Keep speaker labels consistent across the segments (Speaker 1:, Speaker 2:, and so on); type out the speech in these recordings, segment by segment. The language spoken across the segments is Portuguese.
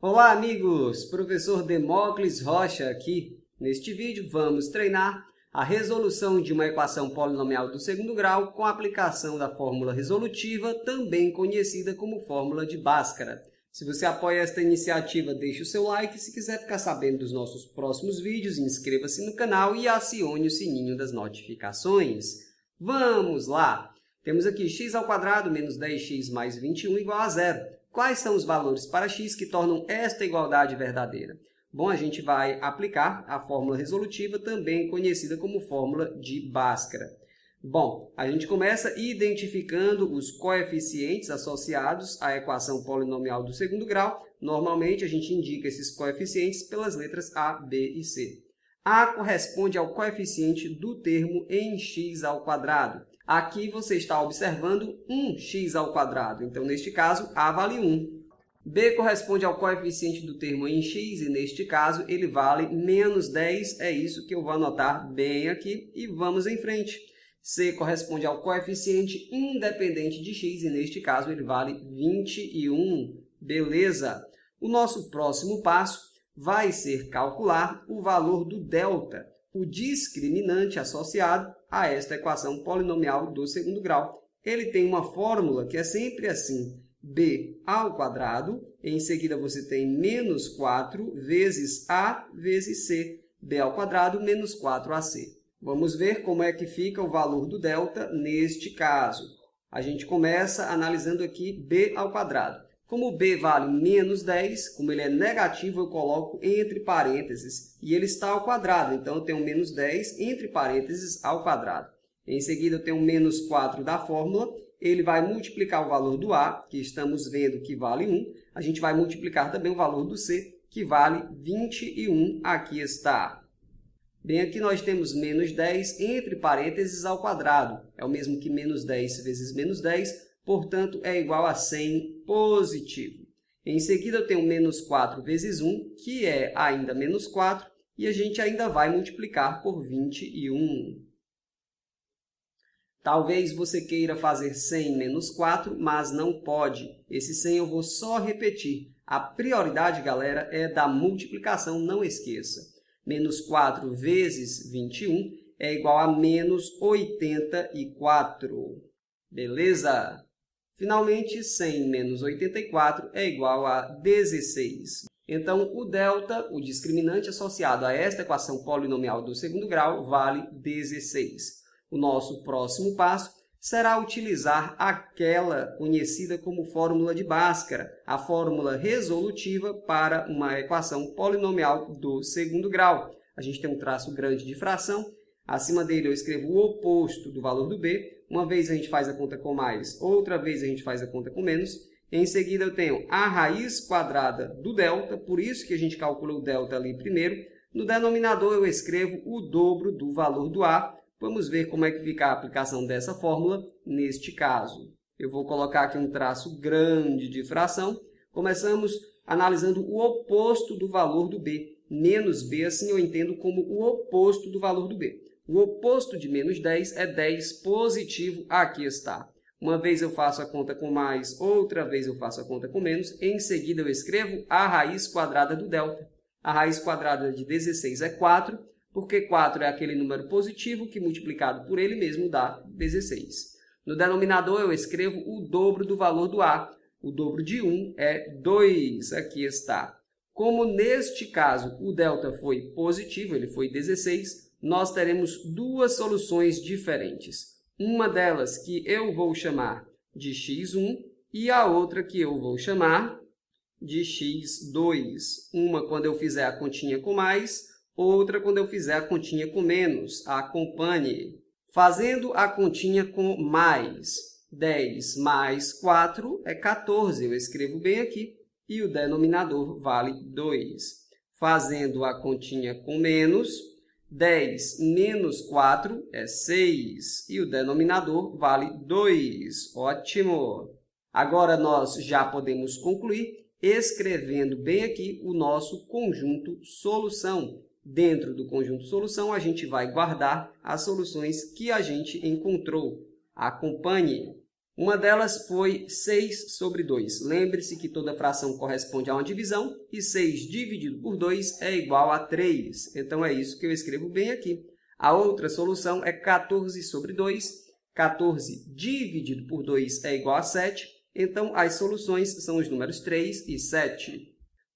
Speaker 1: Olá, amigos! Professor Demócles Rocha aqui. Neste vídeo, vamos treinar a resolução de uma equação polinomial do segundo grau com a aplicação da fórmula resolutiva, também conhecida como fórmula de Bhaskara. Se você apoia esta iniciativa, deixe o seu like. Se quiser ficar sabendo dos nossos próximos vídeos, inscreva-se no canal e acione o sininho das notificações. Vamos lá! Temos aqui x ao quadrado menos 10x mais 21 igual a zero. Quais são os valores para x que tornam esta igualdade verdadeira? Bom, a gente vai aplicar a fórmula resolutiva, também conhecida como fórmula de Bhaskara. Bom, a gente começa identificando os coeficientes associados à equação polinomial do segundo grau. Normalmente, a gente indica esses coeficientes pelas letras A, B e C. A corresponde ao coeficiente do termo em x ao quadrado. Aqui você está observando 1x ao quadrado, então neste caso A vale 1. B corresponde ao coeficiente do termo em x e neste caso ele vale menos 10, é isso que eu vou anotar bem aqui e vamos em frente. C corresponde ao coeficiente independente de x e neste caso ele vale 21, beleza? O nosso próximo passo vai ser calcular o valor do delta, o discriminante associado a esta equação polinomial do segundo grau. Ele tem uma fórmula que é sempre assim, b ao quadrado, em seguida você tem menos 4 vezes a vezes c, b ao quadrado menos 4ac. Vamos ver como é que fica o valor do delta neste caso. A gente começa analisando aqui b ao quadrado. Como b vale menos 10, como ele é negativo, eu coloco entre parênteses e ele está ao quadrado. Então, eu tenho menos 10 entre parênteses ao quadrado. Em seguida, eu tenho menos 4 da fórmula. Ele vai multiplicar o valor do A, que estamos vendo que vale 1. A gente vai multiplicar também o valor do C, que vale 21. Aqui está. Bem, aqui nós temos menos 10 entre parênteses ao quadrado. É o mesmo que menos 10 vezes menos 10, portanto, é igual a 100 positivo. Em seguida, eu tenho menos 4 vezes 1, que é ainda menos 4, e a gente ainda vai multiplicar por 21. Talvez você queira fazer 100 menos 4, mas não pode. Esse 100 eu vou só repetir. A prioridade, galera, é da multiplicação, não esqueça. Menos 4 vezes 21 é igual a menos 84. Beleza? Finalmente, 100 menos 84 é igual a 16. Então, o delta, o discriminante associado a esta equação polinomial do segundo grau, vale 16. O nosso próximo passo será utilizar aquela conhecida como fórmula de Bhaskara, a fórmula resolutiva para uma equação polinomial do segundo grau. A gente tem um traço grande de fração, acima dele eu escrevo o oposto do valor do b, uma vez a gente faz a conta com mais, outra vez a gente faz a conta com menos. Em seguida, eu tenho a raiz quadrada do delta, por isso que a gente calcula o delta ali primeiro. No denominador, eu escrevo o dobro do valor do A. Vamos ver como é que fica a aplicação dessa fórmula neste caso. Eu vou colocar aqui um traço grande de fração. Começamos analisando o oposto do valor do B. Menos B, assim eu entendo como o oposto do valor do B. O oposto de menos 10 é 10 positivo. Aqui está. Uma vez eu faço a conta com mais, outra vez eu faço a conta com menos. Em seguida, eu escrevo a raiz quadrada do delta. A raiz quadrada de 16 é 4, porque 4 é aquele número positivo que multiplicado por ele mesmo dá 16. No denominador, eu escrevo o dobro do valor do A. O dobro de 1 é 2. Aqui está. Como neste caso o delta foi positivo, ele foi 16, nós teremos duas soluções diferentes. Uma delas que eu vou chamar de x1 e a outra que eu vou chamar de x2. Uma quando eu fizer a continha com mais, outra quando eu fizer a continha com menos. Acompanhe. Fazendo a continha com mais, 10 mais 4 é 14. Eu escrevo bem aqui. E o denominador vale 2. Fazendo a continha com menos, 10 menos 4 é 6 e o denominador vale 2. Ótimo! Agora nós já podemos concluir escrevendo bem aqui o nosso conjunto solução. Dentro do conjunto solução, a gente vai guardar as soluções que a gente encontrou. Acompanhe! Uma delas foi 6 sobre 2. Lembre-se que toda fração corresponde a uma divisão e 6 dividido por 2 é igual a 3. Então, é isso que eu escrevo bem aqui. A outra solução é 14 sobre 2. 14 dividido por 2 é igual a 7. Então, as soluções são os números 3 e 7.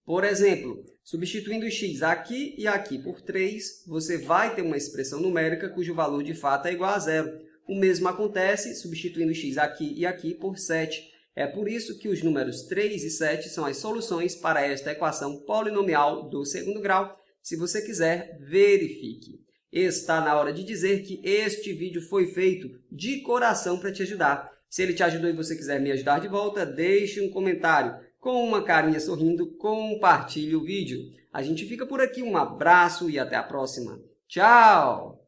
Speaker 1: Por exemplo, substituindo x aqui e aqui por 3, você vai ter uma expressão numérica cujo valor de fato é igual a zero. O mesmo acontece substituindo x aqui e aqui por 7. É por isso que os números 3 e 7 são as soluções para esta equação polinomial do segundo grau. Se você quiser, verifique. Está na hora de dizer que este vídeo foi feito de coração para te ajudar. Se ele te ajudou e você quiser me ajudar de volta, deixe um comentário. Com uma carinha sorrindo, compartilhe o vídeo. A gente fica por aqui, um abraço e até a próxima. Tchau!